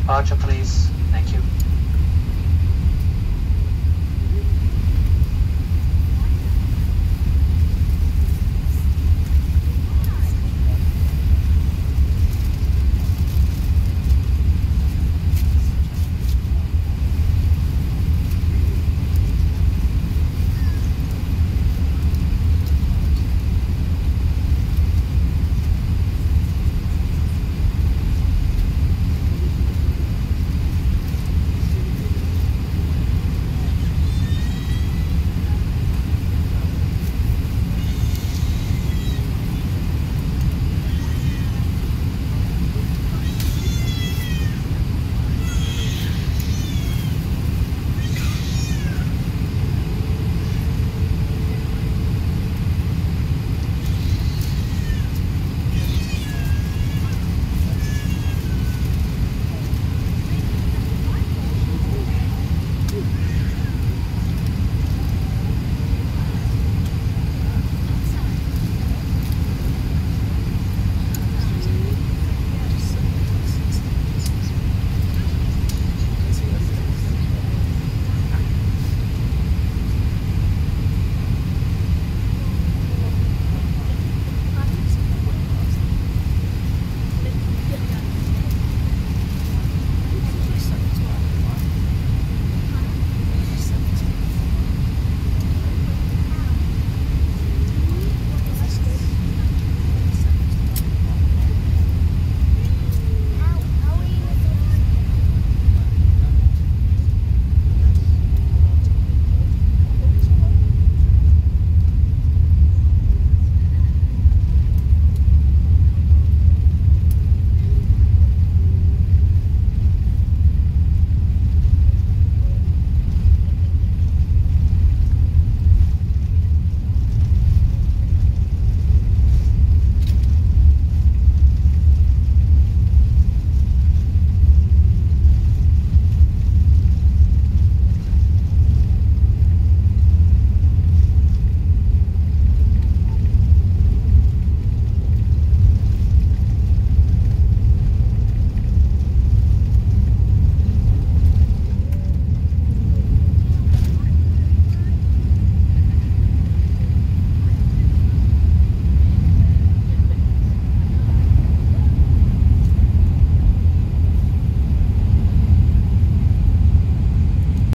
departure please. Thank you.